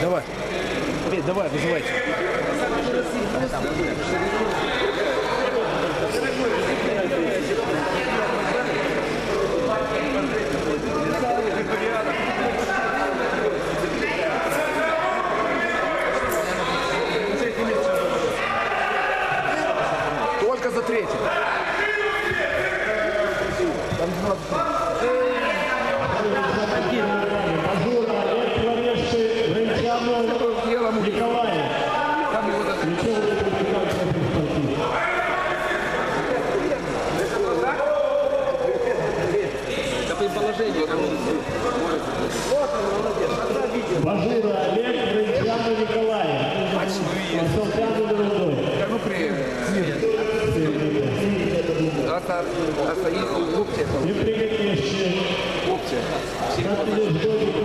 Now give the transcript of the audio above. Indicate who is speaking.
Speaker 1: Давай. Петь, давай,
Speaker 2: вызывайте. Только за третий. Творевший, Ренчанов Николаев.
Speaker 1: Там його за
Speaker 2: Ничего не
Speaker 1: положення. там.
Speaker 2: Мажура Олег Ренчанов Николаев. Консультант Дорогой.
Speaker 1: Та ну при... Оста- Остаюсь в Лупці.
Speaker 2: Непригоднейшие.
Speaker 1: Лупці.
Speaker 2: Как ты